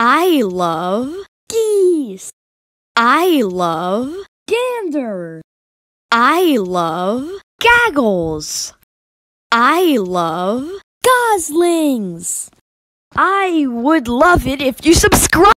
I love geese, I love gander, I love gaggles. I love goslings. I would love it if you subscribe.